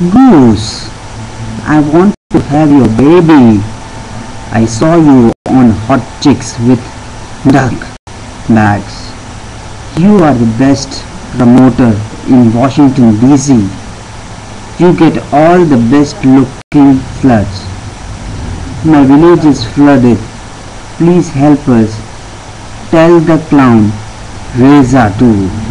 Goose, I want to have your baby. I saw you on Hot Chicks with douche bags. You are the best promoter in Washington DC. You get all the best looking floods. My village is flooded. Please help us. Tell the clown Rezza too.